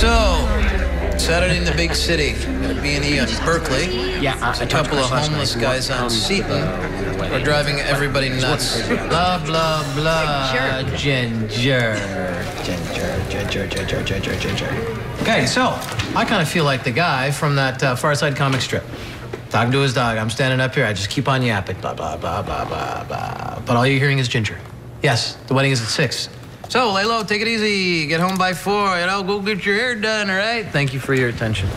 So, Saturday in the big city, at a B&E on Berkeley. Yeah, I a couple of homeless guys on Seaton uh, are driving everybody nuts. Blah, blah, blah. Ginger. Ginger, ginger, ginger, ginger, ginger. Okay, so I kind of feel like the guy from that uh, Far Side comic strip. Talking to his dog. I'm standing up here. I just keep on yapping. Blah, blah, blah, blah, blah, blah. But all you're hearing is Ginger. Yes, the wedding is at 6. So, lay low, take it easy. Get home by 4. You know, go get your hair done, all right? Thank you for your attention.